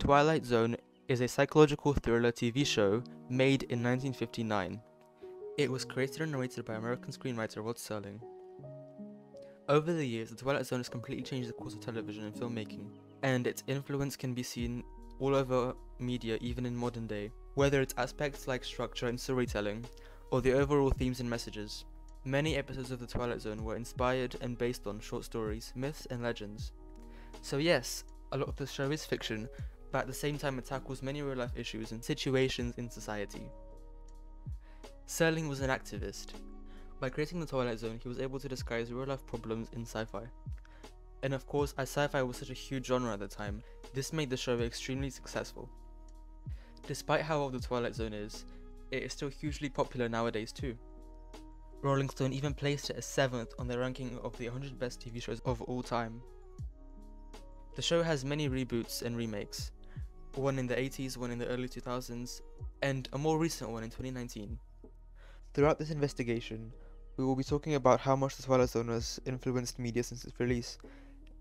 Twilight Zone is a psychological thriller TV show made in 1959. It was created and narrated by American screenwriter Rod Serling. Over the years, The Twilight Zone has completely changed the course of television and filmmaking, and its influence can be seen all over media even in modern day, whether it's aspects like structure and storytelling, or the overall themes and messages. Many episodes of The Twilight Zone were inspired and based on short stories, myths, and legends. So, yes, a lot of the show is fiction, but at the same time, it tackles many real life issues and situations in society. Serling was an activist. By creating the Twilight Zone, he was able to disguise real life problems in sci fi. And of course, as sci fi was such a huge genre at the time, this made the show extremely successful. Despite how old the Twilight Zone is, it is still hugely popular nowadays too. Rolling Stone even placed it as 7th on their ranking of the 100 best TV shows of all time. The show has many reboots and remakes, one in the 80s, one in the early 2000s, and a more recent one in 2019. Throughout this investigation, we will be talking about how much The Twilight Zone has influenced media since its release,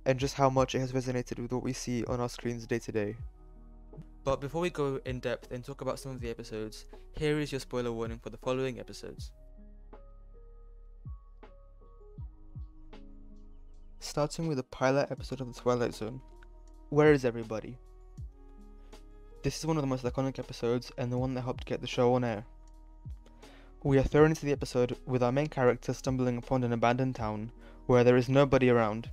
and just how much it has resonated with what we see on our screens day to day. But before we go in depth and talk about some of the episodes, here is your spoiler warning for the following episodes. Starting with the pilot episode of The Twilight Zone. Where is everybody? This is one of the most iconic episodes and the one that helped get the show on air. We are thrown into the episode with our main character stumbling upon an abandoned town where there is nobody around,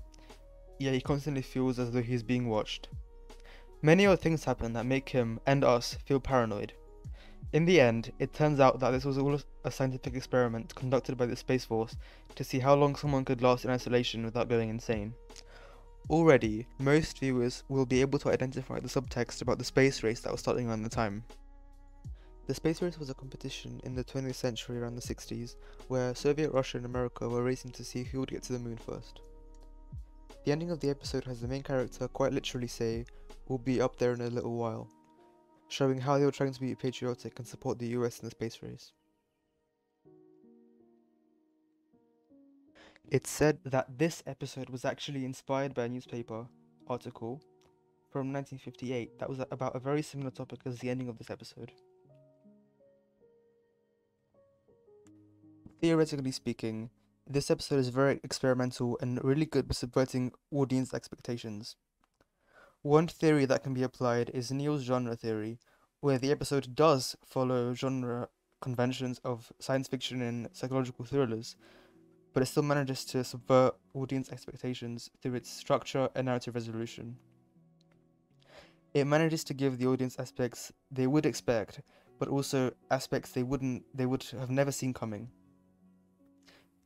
yet he constantly feels as though he is being watched. Many other things happen that make him and us feel paranoid. In the end, it turns out that this was all a scientific experiment conducted by the Space Force to see how long someone could last in isolation without going insane. Already, most viewers will be able to identify the subtext about the space race that was starting around the time. The space race was a competition in the 20th century around the 60s, where Soviet Russia and America were racing to see who would get to the moon first. The ending of the episode has the main character quite literally say, We'll be up there in a little while showing how they were trying to be patriotic and support the US in the space race. It's said that this episode was actually inspired by a newspaper article from 1958 that was about a very similar topic as the ending of this episode. Theoretically speaking, this episode is very experimental and really good with subverting audience expectations. One theory that can be applied is Neale's genre theory, where the episode does follow genre conventions of science fiction and psychological thrillers, but it still manages to subvert audience expectations through its structure and narrative resolution. It manages to give the audience aspects they would expect, but also aspects they wouldn't they would have never seen coming.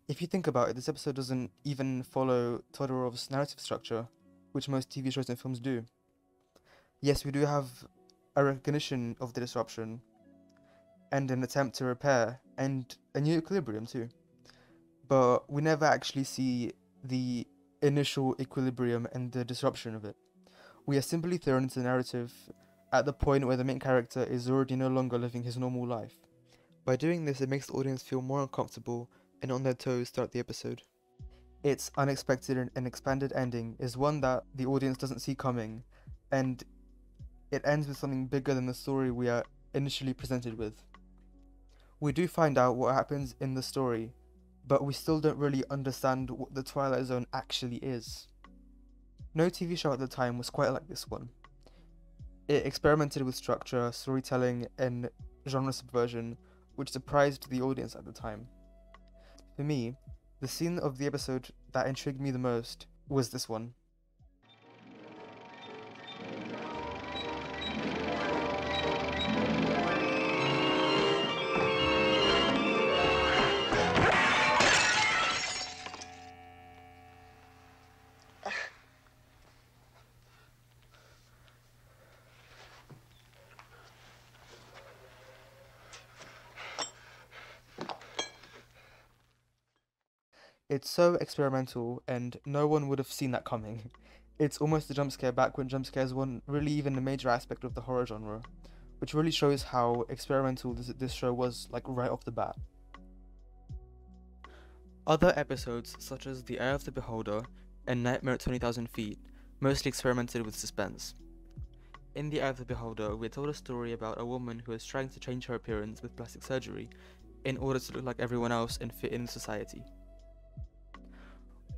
If you think about it, this episode doesn't even follow Todorov's narrative structure, which most TV shows and films do. Yes, we do have a recognition of the disruption and an attempt to repair and a new equilibrium too. But we never actually see the initial equilibrium and the disruption of it. We are simply thrown into the narrative at the point where the main character is already no longer living his normal life. By doing this, it makes the audience feel more uncomfortable and on their toes throughout the episode. Its unexpected and expanded ending is one that the audience doesn't see coming, and it ends with something bigger than the story we are initially presented with. We do find out what happens in the story, but we still don't really understand what the Twilight Zone actually is. No TV show at the time was quite like this one. It experimented with structure, storytelling, and genre subversion, which surprised the audience at the time. For me, the scene of the episode that intrigued me the most was this one. It's so experimental, and no one would have seen that coming. It's almost a jump scare back when jump scares weren't really even a major aspect of the horror genre, which really shows how experimental this, this show was, like, right off the bat. Other episodes, such as The Eye of the Beholder and Nightmare at 20,000 Feet, mostly experimented with suspense. In The Eye of the Beholder, we're told a story about a woman who is trying to change her appearance with plastic surgery in order to look like everyone else and fit in society.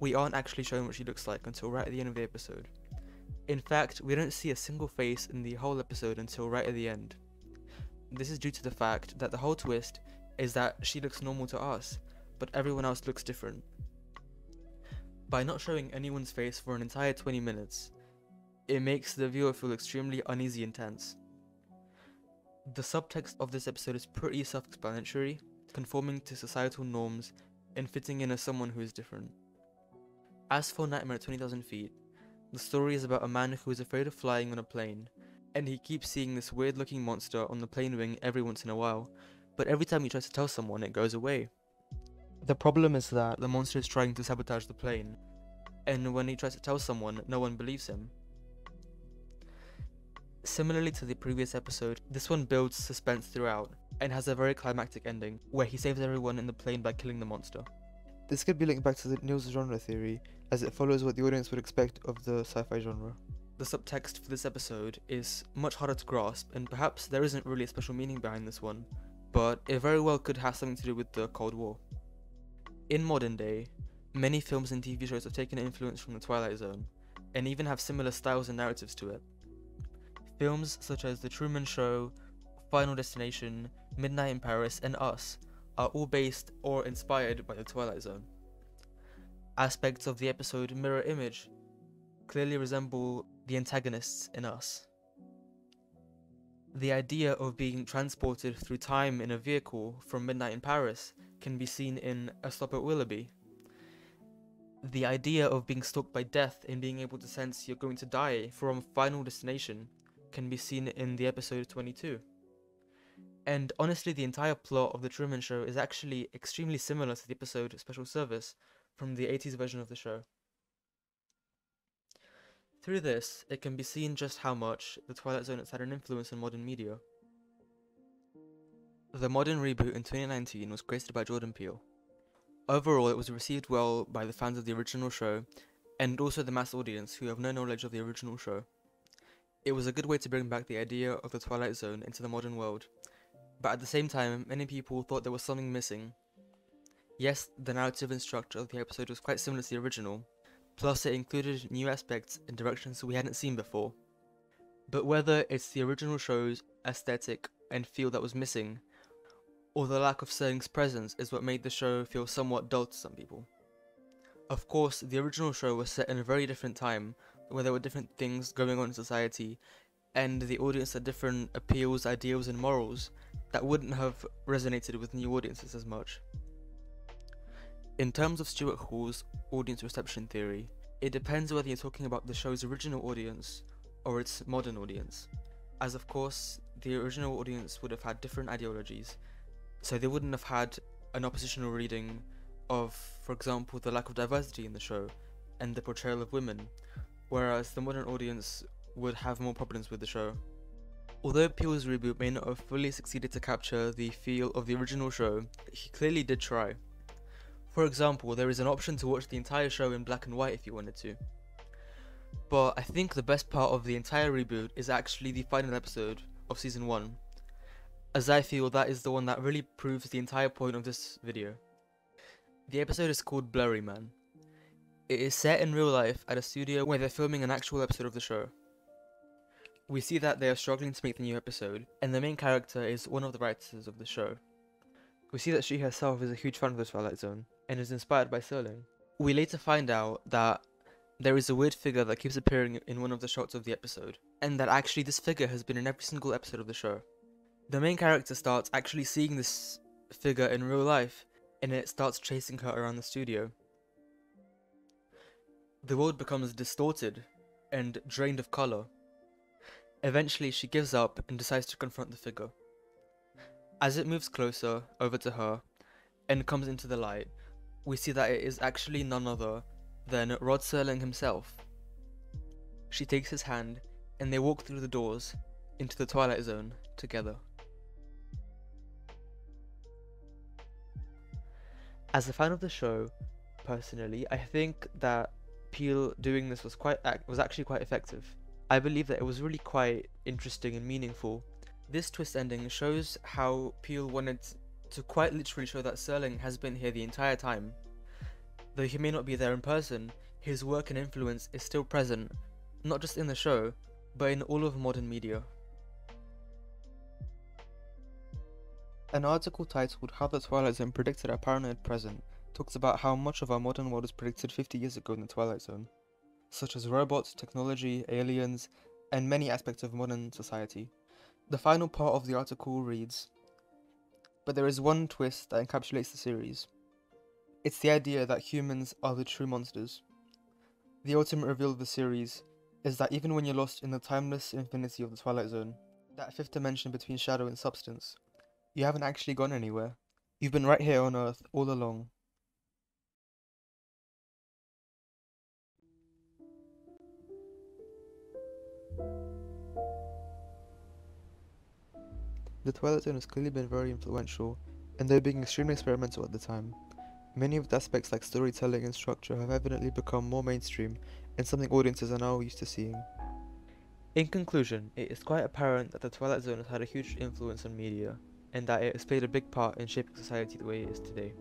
We aren't actually shown what she looks like until right at the end of the episode. In fact, we don't see a single face in the whole episode until right at the end. This is due to the fact that the whole twist is that she looks normal to us, but everyone else looks different. By not showing anyone's face for an entire 20 minutes, it makes the viewer feel extremely uneasy and tense. The subtext of this episode is pretty self explanatory, conforming to societal norms and fitting in as someone who is different. As for Nightmare at 20,000 Feet, the story is about a man who is afraid of flying on a plane, and he keeps seeing this weird looking monster on the plane wing every once in a while, but every time he tries to tell someone, it goes away. The problem is that the monster is trying to sabotage the plane, and when he tries to tell someone, no one believes him. Similarly to the previous episode, this one builds suspense throughout, and has a very climactic ending, where he saves everyone in the plane by killing the monster. This could be linked back to the Neale's genre theory, as it follows what the audience would expect of the sci-fi genre. The subtext for this episode is much harder to grasp, and perhaps there isn't really a special meaning behind this one, but it very well could have something to do with the Cold War. In modern day, many films and TV shows have taken influence from the Twilight Zone, and even have similar styles and narratives to it. Films such as The Truman Show, Final Destination, Midnight in Paris, and Us are all based or inspired by the Twilight Zone. Aspects of the episode Mirror Image clearly resemble the antagonists in Us. The idea of being transported through time in a vehicle from Midnight in Paris can be seen in A Stop at Willoughby. The idea of being stalked by death and being able to sense you're going to die from Final Destination can be seen in the episode 22. And honestly, the entire plot of The Truman Show is actually extremely similar to the episode Special Service from the 80s version of the show. Through this, it can be seen just how much The Twilight Zone has had an influence on modern media. The modern reboot in 2019 was created by Jordan Peele. Overall, it was received well by the fans of the original show, and also the mass audience who have no knowledge of the original show. It was a good way to bring back the idea of the Twilight Zone into the modern world, but at the same time, many people thought there was something missing. Yes, the narrative and structure of the episode was quite similar to the original, plus it included new aspects and directions we hadn't seen before. But whether it's the original show's aesthetic and feel that was missing, or the lack of Serling's presence is what made the show feel somewhat dull to some people. Of course, the original show was set in a very different time, where there were different things going on in society, and the audience had different appeals, ideals, and morals that wouldn't have resonated with new audiences as much. In terms of Stuart Hall's audience reception theory, it depends whether you're talking about the show's original audience or its modern audience, as of course, the original audience would have had different ideologies, so they wouldn't have had an oppositional reading of, for example, the lack of diversity in the show and the portrayal of women, whereas the modern audience would have more problems with the show. Although Peele's reboot may not have fully succeeded to capture the feel of the original show, he clearly did try. For example, there is an option to watch the entire show in black and white if you wanted to. But I think the best part of the entire reboot is actually the final episode of season 1, as I feel that is the one that really proves the entire point of this video. The episode is called Blurry Man, it is set in real life at a studio where they're filming an actual episode of the show. We see that they are struggling to make the new episode, and the main character is one of the writers of the show. We see that she herself is a huge fan of the Twilight Zone, and is inspired by Serling. We later find out that there is a weird figure that keeps appearing in one of the shots of the episode, and that actually this figure has been in every single episode of the show. The main character starts actually seeing this figure in real life, and it starts chasing her around the studio the world becomes distorted and drained of color. Eventually, she gives up and decides to confront the figure. As it moves closer over to her and comes into the light, we see that it is actually none other than Rod Serling himself. She takes his hand and they walk through the doors into the Twilight Zone together. As a fan of the show, personally, I think that Peele doing this was quite was actually quite effective, I believe that it was really quite interesting and meaningful. This twist ending shows how Peele wanted to quite literally show that Serling has been here the entire time. Though he may not be there in person, his work and influence is still present, not just in the show, but in all of modern media. An article titled How the Twilight Zone Predicted Our Paranoid Present talks about how much of our modern world was predicted 50 years ago in the Twilight Zone, such as robots, technology, aliens, and many aspects of modern society. The final part of the article reads But there is one twist that encapsulates the series. It's the idea that humans are the true monsters. The ultimate reveal of the series is that even when you're lost in the timeless infinity of the Twilight Zone, that fifth dimension between shadow and substance, you haven't actually gone anywhere. You've been right here on Earth all along. The Twilight Zone has clearly been very influential, and though being extremely experimental at the time, many of the aspects like storytelling and structure have evidently become more mainstream and something audiences are now used to seeing. In conclusion, it is quite apparent that the Twilight Zone has had a huge influence on media, and that it has played a big part in shaping society the way it is today.